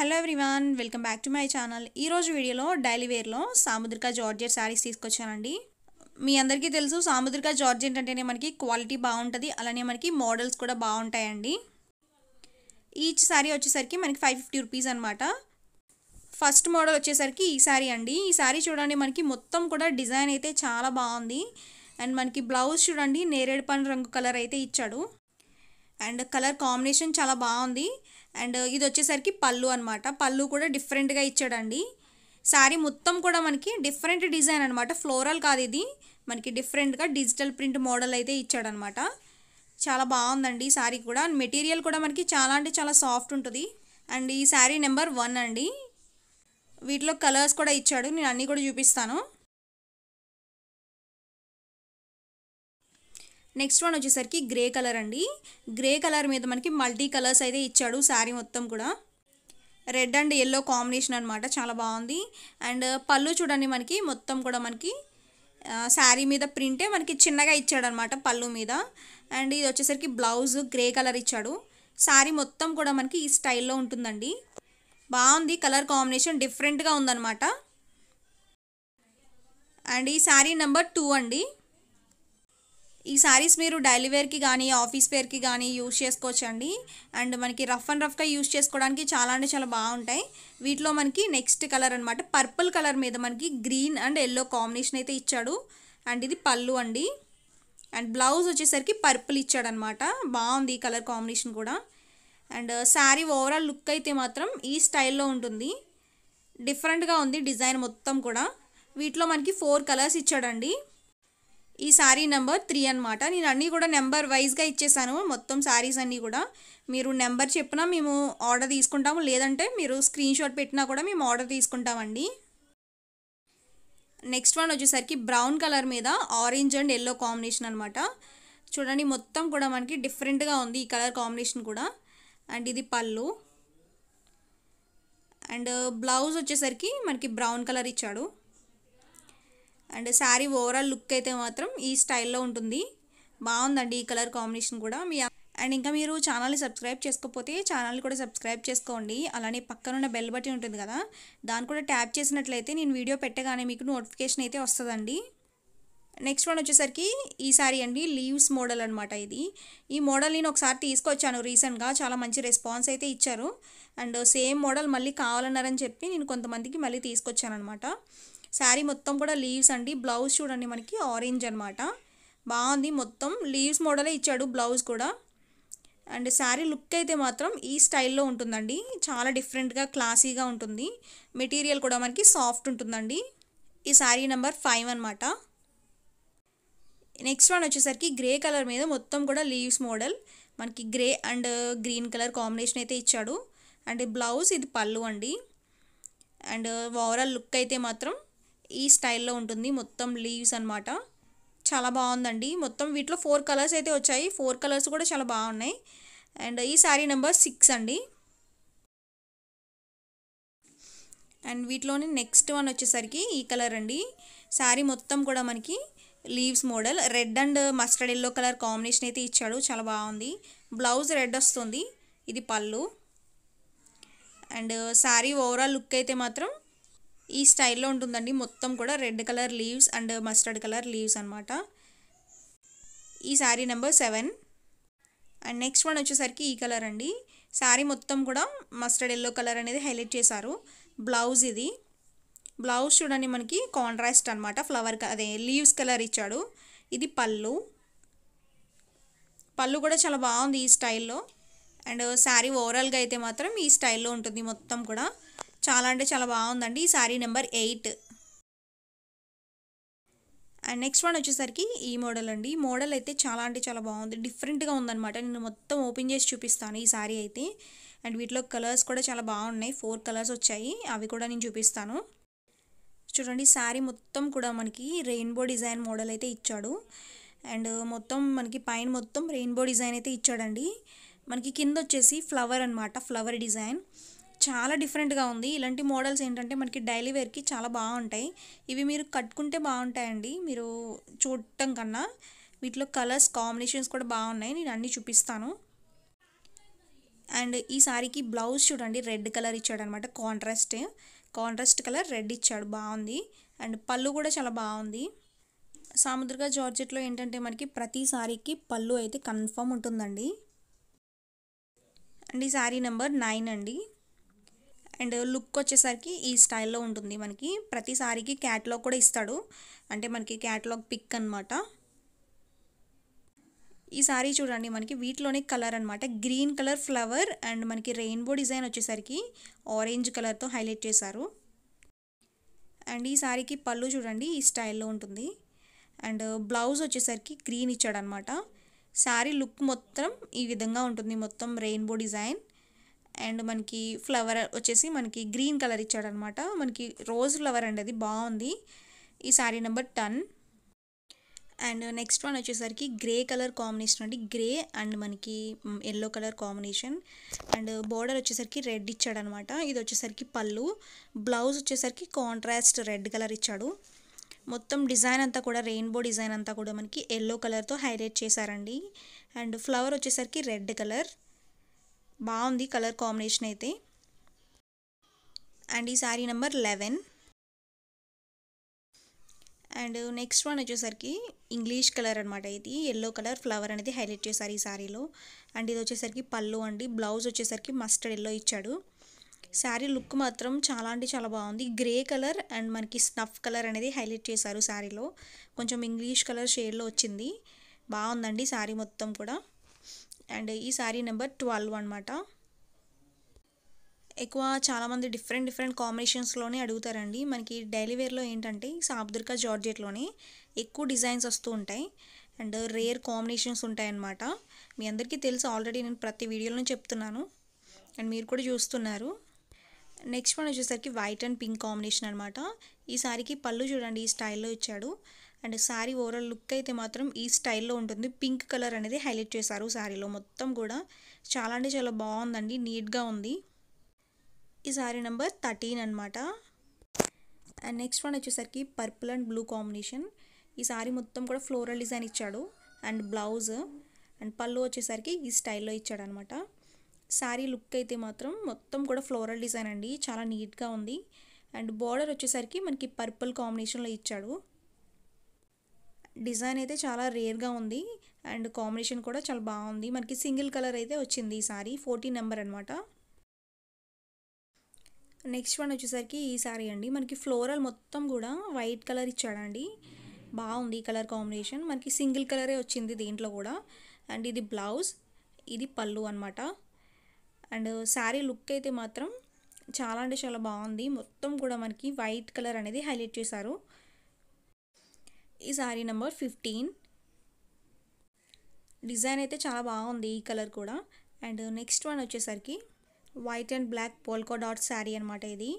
Hello everyone welcome back to my channel. ఈరోజు వీడియోలో daily వేర్లో సాముద్రిక జార్జెట్ శారీస్ తీసుకొచ్చానండి. మీ అందరికీ తెలుసు సాముద్రిక జార్జెట్ అంటేనే మనకి క్వాలిటీ బాగుంటుంది అలానే మనకి మోడల్స్ కూడా బాగుంటాయండి. ఈచ్ శారీ వచ్చేసరికి మనకి ఫైవ్ ఫిఫ్టీ రూపీస్ అనమాట ఫస్ట్ మోడల్ వచ్చేసరికి ఈ శారీ అండి. ఈ శారీ చూడండి మనకి మొత్తం కూడా డిజైన్ అయితే చాలా బాగుంది. అండ్ మనకి బ్లౌజ్ చూడండి నేరేడు పని రంగు కలర్ అయితే ఇచ్చాడు. అండ్ కలర్ కాంబినేషన్ చాలా బాగుంది. అండ్ ఇది వచ్చేసరికి పళ్ళు అనమాట పళ్ళు కూడా డిఫరెంట్గా ఇచ్చాడండి. శారీ మొత్తం కూడా మనకి డిఫరెంట్ డిజైన్ అనమాట ఫ్లోరల్ కాదు ఇది. మనకి డిఫరెంట్గా డిజిటల్ ప్రింట్ మోడల్ అయితే ఇచ్చాడనమాట చాలా బాగుందండి ఈ శారీ కూడా. మెటీరియల్ కూడా మనకి చాలా అంటే చాలా సాఫ్ట్ ఉంటుంది. అండ్ ఈ శారీ నెంబర్ వన్ అండి. వీటిలో కలర్స్ కూడా ఇచ్చాడు. నేను అన్నీ కూడా చూపిస్తాను. నెక్స్ట్ వన్ వచ్చేసరికి గ్రే కలర్ అండి. గ్రే కలర్ మీద మనకి మల్టీ కలర్స్ అయితే ఇచ్చాడు శారీ మొత్తం కూడా. రెడ్ అండ్ ఎల్లో కాంబినేషన్ అనమాట చాలా బాగుంది. అండ్ పళ్ళు చూడండి మనకి మొత్తం కూడా మనకి శారీ మీద ప్రింటే మనకి చిన్నగా ఇచ్చాడనమాట పళ్ళు మీద. అండ్ ఇది వచ్చేసరికి బ్లౌజ్ గ్రే కలర్ ఇచ్చాడు. శారీ మొత్తం కూడా మనకి ఈ స్టైల్లో ఉంటుందండి. బాగుంది కలర్ కాంబినేషన్ డిఫరెంట్గా ఉందన్నమాట. అండ్ ఈ శారీ నెంబర్ టూ అండి. ఈ శారీస్ మీరు డైలీ వేర్కి కానీ ఆఫీస్ వేర్కి కానీ యూజ్ చేసుకోవచ్చండి. అండ్ మనకి రఫ్ అండ్ రఫ్గా యూజ్ చేసుకోవడానికి చాలా అంటే చాలా బాగుంటాయి. వీటిలో మనకి నెక్స్ట్ కలర్ అనమాట పర్పుల్ కలర్ మీద మనకి గ్రీన్ అండ్ ఎల్లో కాంబినేషన్ అయితే ఇచ్చాడు. అండ్ ఇది పళ్ళు అండి. అండ్ బ్లౌజ్ వచ్చేసరికి పర్పుల్ ఇచ్చాడనమాట బాగుంది ఈ కలర్ కాంబినేషన్ కూడా. అండ్ శారీ ఓవరాల్ లుక్ అయితే మాత్రం ఈ స్టైల్లో ఉంటుంది. డిఫరెంట్గా ఉంది డిజైన్ మొత్తం కూడా. వీటిలో మనకి ఫోర్ కలర్స్ ఇచ్చాడండి. ఈ శారీ నెంబర్ త్రీ అనమాట నేను అన్నీ కూడా నెంబర్ వైజ్గా ఇచ్చేసాను. మొత్తం శారీస్ అన్నీ కూడా. మీరు నెంబర్ చెప్పినా మేము ఆర్డర్ తీసుకుంటాము. లేదంటే మీరు స్క్రీన్ షాట్ పెట్టినా కూడా మేము ఆర్డర్ తీసుకుంటామండి. నెక్స్ట్ వన్ వచ్చేసరికి బ్రౌన్ కలర్ మీద ఆరెంజ్ అండ్ ఎల్లో కాంబినేషన్ అనమాట చూడండి మొత్తం కూడా మనకి డిఫరెంట్గా ఉంది ఈ కలర్ కాంబినేషన్ కూడా. అండ్ ఇది పళ్ళు. అండ్ బ్లౌజ్ వచ్చేసరికి మనకి బ్రౌన్ కలర్ ఇచ్చాడు. అండ్ శారీ ఓవరాల్ లుక్ అయితే మాత్రం ఈ స్టైల్లో ఉంటుంది. బాగుందండి ఈ కలర్ కాంబినేషన్ కూడా. మీ అండ్ ఇంకా మీరు ఛానల్ని సబ్స్క్రైబ్ చేసుకోకపోతే ఛానల్ని కూడా సబ్స్క్రైబ్ చేసుకోండి. అలానే పక్కనున్న బెల్ బటన్ ఉంటుంది కదా దాన్ని కూడా ట్యాప్ చేసినట్లయితే నేను వీడియో పెట్టగానే మీకు నోటిఫికేషన్ అయితే వస్తుందండి. నెక్స్ట్ వన్ వచ్చేసరికి ఈ సారీ అండి లీవ్స్ మోడల్ అనమాట ఇది. ఈ మోడల్ నేను ఒకసారి తీసుకొచ్చాను రీసెంట్గా చాలా మంచి రెస్పాన్స్ అయితే ఇచ్చారు. అండ్ సేమ్ మోడల్ మళ్ళీ కావాలన్నారని చెప్పి నేను కొంతమందికి మళ్ళీ తీసుకొచ్చాను అనమాట శారీ మొత్తం కూడా లీవ్స్ అండి. బ్లౌజ్ చూడండి మనకి ఆరెంజ్ అనమాట బాగుంది మొత్తం. లీవ్స్ మోడలే ఇచ్చాడు బ్లౌజ్ కూడా. అండ్ శారీ లుక్ అయితే మాత్రం ఈ స్టైల్లో ఉంటుందండి. చాలా డిఫరెంట్గా క్లాసీగా ఉంటుంది. మెటీరియల్ కూడా మనకి సాఫ్ట్ ఉంటుందండి. ఈ శారీ నెంబర్ ఫైవ్ అనమాట నెక్స్ట్ వన్ వచ్చేసరికి గ్రే కలర్ మీద మొత్తం కూడా లీవ్స్ మోడల్ మనకి grey and green colour combination అయితే ఇచ్చాడు. అండ్ బ్లౌజ్ ఇది పళ్ళు అండి. అండ్ ఓవరాల్ లుక్ అయితే మాత్రం ఈ స్టైల్లో ఉంటుంది. మొత్తం లీవ్స్ అనమాట చాలా బాగుందండి. మొత్తం వీటిలో ఫోర్ కలర్స్ అయితే వచ్చాయి. ఫోర్ కలర్స్ కూడా చాలా బాగున్నాయి. అండ్ ఈ శారీ నెంబర్ సిక్స్ అండి. అండ్ వీటిలోని నెక్స్ట్ వన్ వచ్చేసరికి ఈ కలర్ అండి. శారీ మొత్తం కూడా మనకి leaves model red and mustard yellow colour combination అయితే ఇచ్చాడు. చాలా బాగుంది. బ్లౌజ్ రెడ్ వస్తుంది. ఇది పళ్ళు. అండ్ శారీ ఓవరాల్ లుక్ అయితే మాత్రం ఈ స్టైల్లో ఉంటుందండి. మొత్తం కూడా red colour leaves and mustard colour leaves అనమాట ఈ sari number seven. And next one వచ్చేసరికి ఈ కలర్ అండి. శారీ మొత్తం కూడా మస్టర్డ్ ఎల్లో కలర్ అనేది హైలైట్ చేశారు. బ్లౌజ్ ఇది. బ్లౌజ్ చూడండి మనకి కాంట్రాస్ట్ అనమాట ఫ్లవర్ అదే లీవ్స్ కలర్ ఇచ్చాడు. ఇది పళ్ళు. పళ్ళు కూడా చాలా బాగుంది ఈ స్టైల్లో. అండ్ శారీ ఓవరాల్గా అయితే మాత్రం ఈ స్టైల్లో ఉంటుంది మొత్తం కూడా. చాలా అంటే చాలా బాగుందండి. ఈ sari number eight. And next one వచ్చేసరికి ఈ మోడల్ అండి. ఈ మోడల్ అయితే చాలా అంటే చాలా బాగుంది. డిఫరెంట్గా ఉందన్నమాట. నేను మొత్తం ఓపెన్ చేసి చూపిస్తాను ఈ శారీ అయితే. అండ్ వీటిలో కలర్స్ కూడా చాలా బాగున్నాయి. ఫోర్ కలర్స్ వచ్చాయి. అవి కూడా నేను చూపిస్తాను. చూడండి శారీ మొత్తం కూడా మనకి రెయిన్బో డిజైన్ మోడల్ అయితే ఇచ్చాడు. అండ్ మొత్తం మనకి పైన మొత్తం రెయిన్బో డిజైన్ అయితే ఇచ్చాడండి. మనకి కింద వచ్చేసి ఫ్లవర్ అనమాట ఫ్లవర్ డిజైన్. చాలా డిఫరెంట్గా ఉంది. ఇలాంటి మోడల్స్ ఏంటంటే మనకి డైలీ వేర్కి చాలా బాగుంటాయి. ఇవి మీరు కట్టుకుంటే బాగుంటాయండి. మీరు చూడటం కన్నా. వీటిలో కలర్స్ కాంబినేషన్స్ కూడా బాగున్నాయి. నేను అన్నీ చూపిస్తాను. అండ్ ఈ సారీకి బ్లౌజ్ చూడండి. రెడ్ కలర్ ఇచ్చాడు అనమాట కాంట్రాస్ట్. కాంట్రాస్ట్ కలర్ రెడ్ ఇచ్చాడు. బాగుంది. అండ్ పళ్ళు కూడా చాలా బాగుంది. సాముద్రిక జార్జెట్లో ఏంటంటే మనకి ప్రతి సారీకి పళ్ళు అయితే కన్ఫర్మ్ ఉంటుందండి. అండ్ ఈ సారీ నెంబర్ నైన్ అండి. అండ్ లుక్ వచ్చేసరికి ఈ స్టైల్లో ఉంటుంది మనకి. ప్రతి సారీకి క్యాట్లాగ్ కూడా ఇస్తాడు. అంటే మనకి క్యాట్లాగ్ పిక్ అనమాట ఈ సారీ చూడండి మనకి వీటిలోనే కలర్ అనమాట గ్రీన్ కలర్ ఫ్లవర్ అండ్ మనకి రెయిన్బో డిజైన్ వచ్చేసరికి ఆరెంజ్ కలర్తో హైలైట్ చేశారు. అండ్ ఈ సారీకి పళ్ళు చూడండి ఈ స్టైల్లో ఉంటుంది. అండ్ బ్లౌజ్ వచ్చేసరికి గ్రీన్ ఇచ్చాడనమాట శారీ లుక్ మొత్తం ఈ విధంగా ఉంటుంది మొత్తం రెయిన్బో డిజైన్. అండ్ మనకి ఫ్లవర్ వచ్చేసి మనకి గ్రీన్ కలర్ ఇచ్చాడనమాట. మనకి రోజ్ ఫ్లవర్ అండి అది బాగుంది. ఈ sari number ten. And next one వచ్చేసరికి గ్రే కలర్ కాంబినేషన్ అండి. గ్రే అండ్ మనకి yellow colour combination. And border వచ్చేసరికి రెడ్ ఇచ్చాడనమాట. ఇది వచ్చేసరికి పళ్ళు. బ్లౌజ్ వచ్చేసరికి కాంట్రాస్ట్ రెడ్ కలర్ ఇచ్చాడు. మొత్తం డిజైన్ అంతా కూడా రెయిన్బో డిజైన్ అంతా కూడా మనకి ఎల్లో కలర్తో హైలైట్ చేశారండి. అండ్ ఫ్లవర్ వచ్చేసరికి రెడ్ కలర్. బాగుంది కలర్ కాంబినేషన్ అయితే. అండ్ ఈ sari number eleven. And next one వచ్చేసరికి ఇంగ్లీష్ కలర్ అనమాట ఇది. ఎల్లో కలర్ ఫ్లవర్ అనేది హైలైట్ చేశారు ఈ శారీలో. అండ్ ఇది వచ్చేసరికి పళ్ళు అండి. బ్లౌజ్ వచ్చేసరికి మస్టర్డ్ ఎల్లో ఇచ్చాడు. శారీ లుక్ మాత్రం చాలా అంటే చాలా బాగుంది. గ్రే కలర్ అండ్ మనకి స్నఫ్ కలర్ అనేది హైలైట్ చేశారు శారీలో. కొంచెం ఇంగ్లీష్ కలర్ షేడ్లో వచ్చింది. బాగుందండి శారీ మొత్తం కూడా. అండ్ ఈ శారీ నెంబర్ ట్వెల్వ్ అనమాట ఎక్కువ చాలామంది డిఫరెంట్ డిఫరెంట్ కాంబినేషన్స్లోనే అడుగుతారండి. మనకి డైలీ వేర్లో ఏంటంటే సాబ్దుర్కా జార్జెట్లోనే ఎక్కువ డిజైన్స్ వస్తూ ఉంటాయి. అండ్ రేర్ కాంబినేషన్స్ ఉంటాయన్నమాట మీ అందరికీ తెలుసు ఆల్రెడీ నేను ప్రతి వీడియోలో చెప్తున్నాను. అండ్ మీరు కూడా చూస్తున్నారు. నెక్స్ట్ వన్ వచ్చేసరికి వైట్ అండ్ పింక్ కాంబినేషన్ అనమాట ఈ సారికి పళ్ళు చూడండి ఈ స్టైల్లో ఇచ్చాడు. అండ్ శారీ ఓవరాల్ లుక్ అయితే మాత్రం ఈ స్టైల్లో ఉంటుంది. పింక్ కలర్ అనేది హైలైట్ చేశారు శారీలో మొత్తం కూడా. చాలా అంటే చాలా బాగుందండి. నీట్గా ఉంది. ఈ శారీ నెంబర్ థర్టీన్ అనమాట అండ్ నెక్స్ట్ వన్ వచ్చేసరికి పర్పుల్ అండ్ బ్లూ కాంబినేషన్. ఈ శారీ మొత్తం కూడా ఫ్లోరల్ డిజైన్ ఇచ్చాడు. And blouse. అండ్ పళ్ళు వచ్చేసరికి ఈ స్టైల్లో ఇచ్చాడు అనమాట శారీ లుక్ అయితే మాత్రం మొత్తం కూడా ఫ్లోరల్ డిజైన్ అండి. చాలా నీట్గా ఉంది. అండ్ బార్డర్ వచ్చేసరికి మనకి పర్పుల్ కాంబినేషన్లో ఇచ్చాడు. డిజైన్ అయితే చాలా రేర్గా ఉంది. అండ్ కాంబినేషన్ కూడా చాలా బాగుంది. మనకి సింగిల్ కలర్ అయితే వచ్చింది ఈ సారీ. ఫోర్టీన్ నెంబర్ అనమాట నెక్స్ట్ వన్ వచ్చేసరికి ఈ సారీ అండి. మనకి ఫ్లోరల్ మొత్తం కూడా వైట్ కలర్ ఇచ్చాడండి. బాగుంది ఈ కలర్ కాంబినేషన్. మనకి సింగిల్ కలరే వచ్చింది దీంట్లో కూడా. అండ్ ఇది బ్లౌజ్. ఇది పళ్ళు అనమాట అండ్ శారీ లుక్ అయితే మాత్రం చాలా అంటే చాలా బాగుంది. మొత్తం కూడా మనకి వైట్ కలర్ అనేది హైలైట్ చేశారు. ఈ శారీ నెంబర్ ఫిఫ్టీన్. డిజైన్ అయితే చాలా బాగుంది ఈ కలర్ కూడా. అండ్ నెక్స్ట్ వన్ వచ్చేసరికి white and black polka dots sari అనమాట ఇది.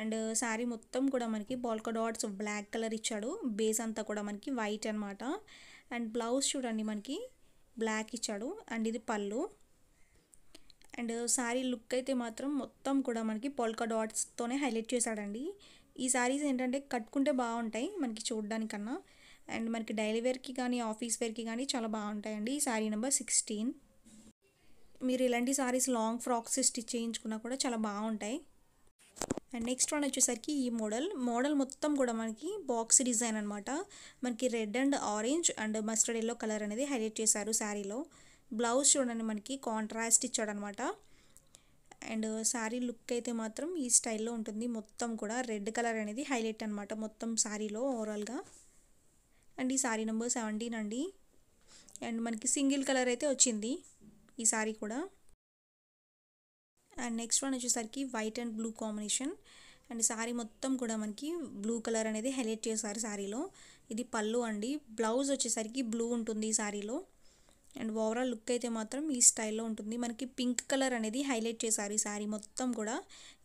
అండ్ శారీ మొత్తం కూడా మనకి పోల్కో డాట్స్ బ్లాక్ కలర్ ఇచ్చాడు. బేస్ అంతా కూడా మనకి వైట్ అనమాట అండ్ బ్లౌజ్ చూడండి మనకి బ్లాక్ ఇచ్చాడు. అండ్ ఇది పళ్ళు. అండ్ శారీ లుక్ అయితే మాత్రం మొత్తం కూడా మనకి పోల్కా డాట్స్తోనే హైలైట్ చేశాడండి. ఈ శారీస్ ఏంటంటే కట్టుకుంటే బాగుంటాయి మనకి చూడడానికన్నా. అండ్ మనకి డైలీ వేర్కి కానీ ఆఫీస్ వేర్కి కానీ చాలా బాగుంటాయండి. ఈ శారీ నెంబర్ సిక్స్టీన్. మీరు ఇలాంటి సారీస్ లాంగ్ ఫ్రాక్స్ స్టిచ్ చేయించుకున్నా కూడా చాలా బాగుంటాయి. అండ్ నెక్స్ట్ వన్ వచ్చేసరికి ఈ మోడల్. మోడల్ మొత్తం కూడా మనకి బాక్స్ డిజైన్ అనమాట మనకి red and orange and mustard yellow colour అనేది హైలైట్ చేశారు శారీలో. బ్లౌజ్ చూడండి మనకి కాంట్రాస్ట్ ఇచ్చాడనమాట అండ్ శారీ లుక్ అయితే మాత్రం ఈ స్టైల్లో ఉంటుంది. మొత్తం కూడా రెడ్ కలర్ అనేది హైలైట్ అనమాట మొత్తం శారీలో ఓవరాల్గా. అండ్ ఈ శారీ నెంబర్ సెవెంటీన్ అండి. అండ్ మనకి సింగిల్ కలర్ అయితే వచ్చింది ఈ శారీ కూడా. అండ్ నెక్స్ట్ వన్ వచ్చేసరికి white and blue combination. And sari మొత్తం కూడా మనకి బ్లూ కలర్ అనేది హైలైట్ చేశారు శారీలో ఇది పళ్ళు అండి. బ్లౌజ్ వచ్చేసరికి బ్లూ ఉంటుంది ఈ శారీలో అండ్ ఓవరాల్ లుక్ అయితే మాత్రం ఈ స్టైల్లో ఉంటుంది. మనకి పింక్ కలర్ అనేది హైలైట్ చేశారు ఈ శారీ మొత్తం కూడా.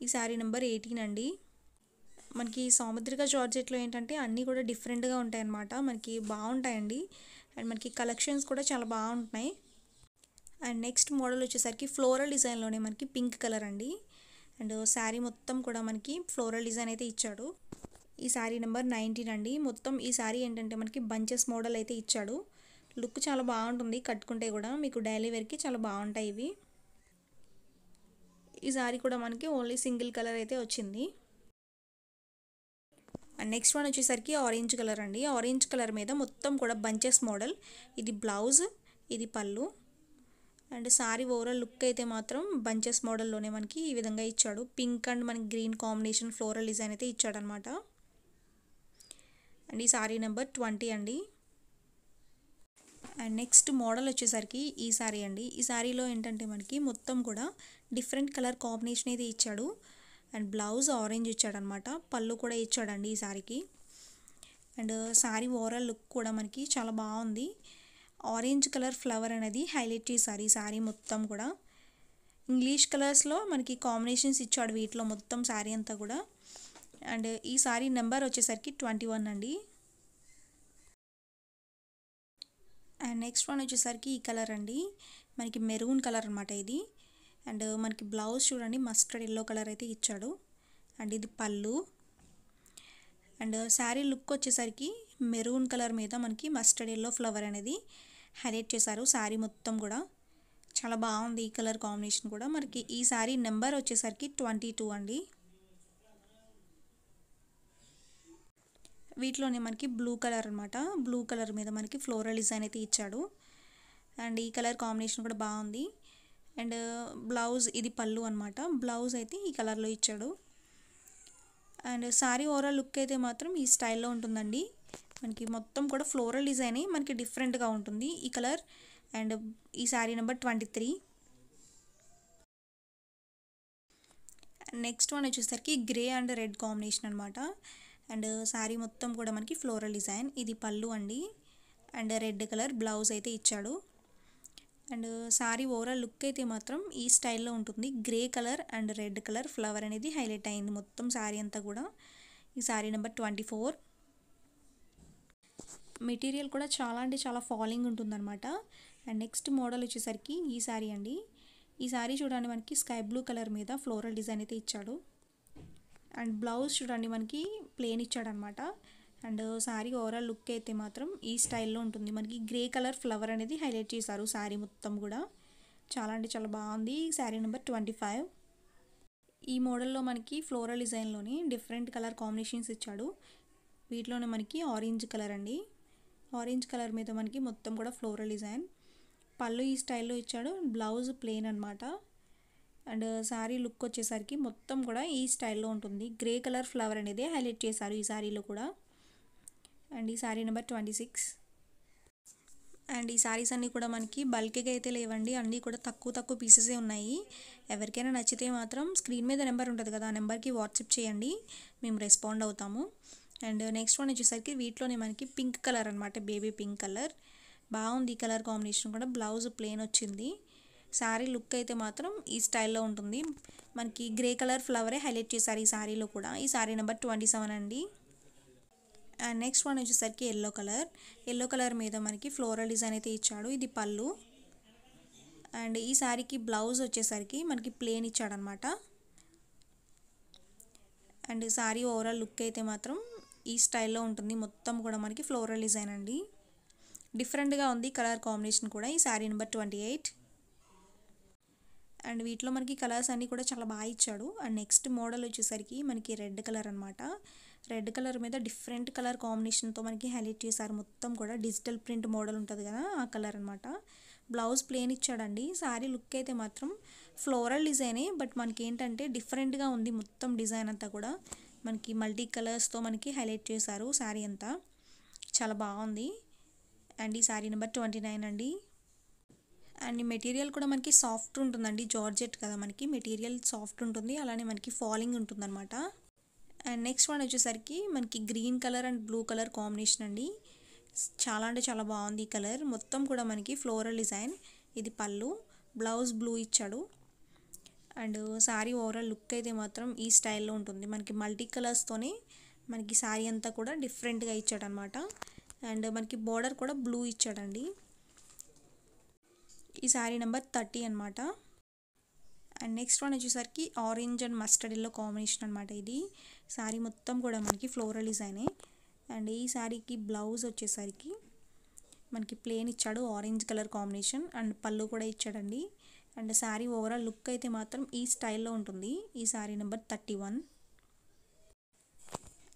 ఈ శారీ నెంబర్ ఎయిటీన్ అండి. మనకి సాముద్రిక జార్జెట్లో ఏంటంటే అన్నీ కూడా డిఫరెంట్గా ఉంటాయన్నమాట. మనకి బాగుంటాయండి. అండ్ మనకి కలెక్షన్స్ కూడా చాలా బాగుంటున్నాయి. అండ్ నెక్స్ట్ మోడల్ వచ్చేసరికి ఫ్లోరల్ డిజైన్లోనే మనకి పింక్ కలర్ అండి. అండ్ శారీ మొత్తం కూడా మనకి ఫ్లోరల్ డిజైన్ అయితే ఇచ్చాడు. ఈ శారీ నెంబర్ నైన్టీన్ అండి. మొత్తం ఈ శారీ ఏంటంటే మనకి బంచెస్ మోడల్ అయితే ఇచ్చాడు. లుక్ చాలా బాగుంటుంది. కట్టుకుంటే కూడా మీకు డైలీ వేర్కి చాలా బాగుంటాయి ఇవి. ఈ సారీ కూడా మనకి ఓన్లీ సింగిల్ కలర్ అయితే వచ్చింది. నెక్స్ట్ వన్ వచ్చేసరికి ఆరెంజ్ కలర్ అండి. ఆరెంజ్ కలర్ మీద మొత్తం కూడా బంచెస్ మోడల్. ఇది బ్లౌజ్ ఇది పళ్ళు. అండ్ సారీ ఓవరాల్ లుక్ అయితే మాత్రం బంచెస్ మోడల్లోనే మనకి ఈ విధంగా ఇచ్చాడు. పింక్ అండ్ మనకి గ్రీన్ కాంబినేషన్ ఫ్లోరల్ డిజైన్ అయితే ఇచ్చాడనమాట. అండ్ ఈ సారీ నెంబర్ ట్వంటీ అండి. అండ్ నెక్స్ట్ మోడల్ వచ్చేసరికి ఈ సారీ అండి. ఈ సారీలో ఏంటంటే మనకి మొత్తం కూడా డిఫరెంట్ కలర్ కాంబినేషన్ అయితే ఇచ్చాడు. అండ్ బ్లౌజ్ ఆరెంజ్ ఇచ్చాడనమాట. పళ్ళు కూడా ఇచ్చాడండి ఈ సారీకి. అండ్ సారీ ఓవరాల్ లుక్ కూడా మనకి చాలా బాగుంది. ఆరెంజ్ కలర్ ఫ్లవర్ అనేది హైలైట్ చేశారు ఈ సారీ మొత్తం కూడా. ఇంగ్లీష్ కలర్స్లో మనకి కాంబినేషన్స్ ఇచ్చాడు వీటిలో మొత్తం సారీ అంతా కూడా. అండ్ ఈ సారీ నెంబర్ వచ్చేసరికి ట్వంటీ వన్ అండి. అండ్ నెక్స్ట్ వన్ వచ్చేసరికి ఈ కలర్ అండి. మనకి మెరూన్ కలర్ అనమాట ఇది. అండ్ మనకి బ్లౌజ్ చూడండి మస్టర్డ్ ఎల్లో కలర్ అయితే ఇచ్చాడు. అండ్ ఇది పళ్ళు. అండ్ శారీ లుక్ వచ్చేసరికి మెరూన్ కలర్ మీద మనకి మస్టర్డ్ ఎల్లో ఫ్లవర్ అనేది హైలైట్ చేశారు శారీ మొత్తం కూడా. చాలా బాగుంది ఈ కలర్ కాంబినేషన్ కూడా. మనకి ఈ శారీ నెంబర్ వచ్చేసరికి ట్వంటీ టూ అండి. వీటిలోనే మనకి బ్లూ కలర్ అనమాట బ్లూ కలర్ మీద మనకి ఫ్లోరల్ డిజైన్ అయితే ఇచ్చాడు. అండ్ ఈ కలర్ కాంబినేషన్ కూడా బాగుంది. అండ్ బ్లౌజ్ ఇది పళ్ళు అనమాట బ్లౌజ్ అయితే ఈ కలర్లో ఇచ్చాడు. అండ్ సారీ ఓవరాల్ లుక్ అయితే మాత్రం ఈ స్టైల్లో ఉంటుందండి. మనకి మొత్తం కూడా ఫ్లోరల్ డిజైన్ మనకి డిఫరెంట్గా ఉంటుంది ఈ కలర్. అండ్ ఈ sari number twenty three. Next one వచ్చేసరికి గ్రే అండ్ రెడ్ కాంబినేషన్ అనమాట అండ్ శారీ మొత్తం కూడా మనకి ఫ్లోరల్ డిజైన్ ఇది పళ్ళు అండి. అండ్ రెడ్ కలర్ బ్లౌజ్ అయితే ఇచ్చాడు. అండ్ శారీ ఓవరాల్ లుక్ అయితే మాత్రం ఈ స్టైల్లో ఉంటుంది. Grey colour and red colour flower అనేది హైలైట్ అయింది మొత్తం శారీ అంతా కూడా. ఈ sari number twenty four. Material కూడా చాలా అంటే చాలా ఫాలింగ్ ఉంటుందన్నమాట. అండ్ నెక్స్ట్ మోడల్ వచ్చేసరికి ఈ శారీ అండి. ఈ శారీ చూడండి మనకి స్కై బ్లూ కలర్ మీద ఫ్లోరల్ డిజైన్ అయితే ఇచ్చాడు. అండ్ బ్లౌజ్ చూడండి మనకి ప్లేన్ ఇచ్చాడనమాట అండ్ శారీ ఓవరాల్ లుక్ అయితే మాత్రం ఈ స్టైల్లో ఉంటుంది. మనకి గ్రే కలర్ ఫ్లవర్ అనేది హైలైట్ చేశారు శారీ మొత్తం కూడా. చాలా అంటే చాలా బాగుంది. శారీ నెంబర్ ట్వంటీ ఫైవ్ ఈ మోడల్లో మనకి ఫ్లోరల్ డిజైన్లోని డిఫరెంట్ కలర్ కాంబినేషన్స్ ఇచ్చాడు. వీటిలోనే మనకి ఆరెంజ్ కలర్ అండి. ఆరెంజ్ కలర్ మీద మనకి మొత్తం కూడా ఫ్లోరల్ డిజైన్ పళ్ళు ఈ స్టైల్లో ఇచ్చాడు. బ్లౌజ్ ప్లెయిన్ అనమాట అండ్ శారీ లుక్ వచ్చేసరికి మొత్తం కూడా ఈ స్టైల్లో ఉంటుంది. గ్రే కలర్ ఫ్లవర్ అనేది హైలైట్ చేశారు ఈ శారీలో కూడా. అండ్ ఈ sari number twenty six. And ఈ శారీస్ అన్నీ కూడా మనకి బల్క్గా అయితే లేవండి. అన్నీ కూడా తక్కువ తక్కువ పీసెసే ఉన్నాయి. ఎవరికైనా నచ్చితే మాత్రం స్క్రీన్ మీద నెంబర్ ఉంటుంది కదా ఆ నెంబర్కి వాట్సాప్ చేయండి. మేము రెస్పాండ్ అవుతాము. అండ్ నెక్స్ట్ వన్ వచ్చేసరికి వీటిలోనే మనకి పింక్ కలర్ అనమాట బేబీ పింక్ కలర్. బాగుంది ఈ కలర్ కాంబినేషన్ కూడా బ్లౌజ్ ప్లెయిన్ వచ్చింది. శారీ లుక్ అయితే మాత్రం ఈ స్టైల్లో ఉంటుంది. మనకి గ్రే కలర్ ఫ్లవరే హైలైట్ చేశారు ఈ శారీలో కూడా. ఈ శారీ నెంబర్ ట్వంటీ సెవెన్ అండి. అండ్ నెక్స్ట్ వన్ వచ్చేసరికి ఎల్లో కలర్ ఎల్లో కలర్ మీద మనకి ఫ్లోరల్ డిజైన్ అయితే ఇచ్చాడు. ఇది పళ్ళు. అండ్ ఈ శారీకి బ్లౌజ్ వచ్చేసరికి మనకి ప్లేన్ ఇచ్చాడనమాట. అండ్ శారీ ఓవరాల్ లుక్ అయితే మాత్రం ఈ స్టైల్లో ఉంటుంది. మొత్తం కూడా మనకి ఫ్లోరల్ డిజైన్ అండి. డిఫరెంట్గా ఉంది కలర్ కాంబినేషన్ కూడా ఈ sari number twenty eight and వీటిలో మనకి కలర్స్ అన్నీ కూడా చాలా బాగా ఇచ్చాడు. అండ్ నెక్స్ట్ మోడల్ వచ్చేసరికి మనకి రెడ్ కలర్ అనమాట రెడ్ కలర్ మీద డిఫరెంట్ కలర్ కాంబినేషన్తో మనకి హైలైట్ చేశారు. మొత్తం కూడా డిజిటల్ ప్రింట్ మోడల్ ఉంటుంది కదా ఆ కలర్ అనమాట బ్లౌజ్ ప్లేన్ ఇచ్చాడండి. శారీ లుక్ అయితే మాత్రం ఫ్లోరల్ డిజైనే బట్ మనకి ఏంటంటే డిఫరెంట్గా ఉంది మొత్తం డిజైన్ అంతా కూడా. మనకి మల్టీ కలర్స్తో మనకి హైలైట్ చేశారు శారీ అంతా. చాలా బాగుంది. అండ్ ఈ శారీ నెంబర్ ట్వంటీ నైన్ అండి. అండ్ ఈ మెటీరియల్ కూడా మనకి సాఫ్ట్ ఉంటుందండి. జార్జెట్ కదా మనకి. మెటీరియల్ సాఫ్ట్ ఉంటుంది. అలానే మనకి ఫాలింగ్ ఉంటుందన్నమాట. అండ్ నెక్స్ట్ వన్ వచ్చేసరికి మనకి green colour and blue colour combination అండి. చాలా అంటే చాలా బాగుంది ఈ కలర్ మొత్తం కూడా మనకి ఫ్లోరల్ డిజైన్ ఇది పళ్ళు. బ్లౌజ్ బ్లూ ఇచ్చాడు. అండ్ శారీ ఓవరాల్ లుక్ అయితే మాత్రం ఈ స్టైల్లో ఉంటుంది. మనకి మల్టీ కలర్స్తోనే మనకి శారీ అంతా కూడా డిఫరెంట్గా ఇచ్చాడనమాట అండ్ మనకి బార్డర్ కూడా బ్లూ ఇచ్చాడండి. ఈ శారీ నెంబర్ థర్టీ అనమాట అండ్ నెక్స్ట్ వన్ వచ్చేసరికి orange and mustard yellow combination అనమాట ఇది. శారీ మొత్తం కూడా మనకి ఫ్లోరల్ డిజైనే అండ్ ఈ శారీకి బ్లౌజ్ వచ్చేసరికి మనకి ప్లేన్ ఇచ్చాడు ఆరెంజ్ కలర్ కాంబినేషన్ అండ్ పళ్ళు కూడా ఇచ్చాడండి. అండ్ శారీ ఓవరాల్ లుక్ అయితే మాత్రం ఈ స్టైల్లో ఉంటుంది. ఈ sari number thirty one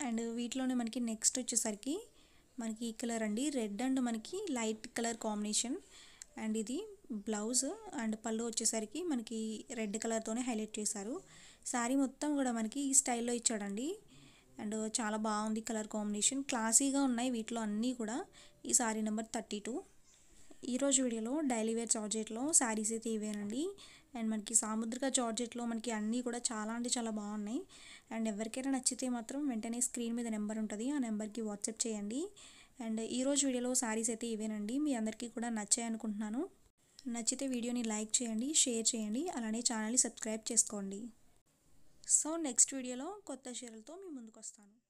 and వీటిలోనే మనకి నెక్స్ట్ వచ్చేసరికి మనకి ఈ కలర్ అండి. రెడ్ అండ్ మనకి లైట్ కలర్ కాంబినేషన్ అండ్ ఇది బ్లౌజ్ అండ్ పళ్ళు వచ్చేసరికి మనకి రెడ్ కలర్తోనే హైలైట్ చేశారు. శారీ మొత్తం కూడా మనకి ఈ స్టైల్లో ఇచ్చాడండి. అండ్ చాలా బాగుంది కలర్ కాంబినేషన్. క్లాసీగా ఉన్నాయి వీటిలో అన్నీ కూడా. ఈ శారీ నెంబర్ థర్టీ టూ. ఈరోజు వీడియోలో డైలీ వేర్ జార్జెట్లో శారీస్ అయితే ఇవేనండి. అండ్ మనకి సాముద్రిక జార్జెట్లో మనకి అన్నీ కూడా చాలా అంటే చాలా బాగున్నాయి. అండ్ ఎవరికైనా నచ్చితే మాత్రం వెంటనే స్క్రీన్ మీద నెంబర్ ఉంటుంది. ఆ నెంబర్కి వాట్సాప్ చేయండి. అండ్ ఈరోజు వీడియోలో శారీస్ అయితే ఇవేనండి. మీ అందరికీ కూడా నచ్చాయి అనుకుంటున్నాను. నచ్చితే వీడియోని లైక్ చేయండి షేర్ చేయండి. అలానే ఛానల్ని సబ్స్క్రైబ్ చేసుకోండి. సో నెక్స్ట్ వీడియోలో కొత్త చీరలతో మీ ముందుకు వస్తాను